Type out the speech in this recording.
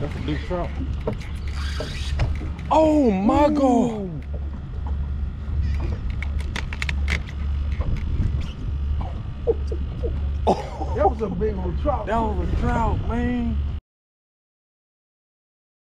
That's a big trout. Oh my god. That was a big old trout. That was a trout, man.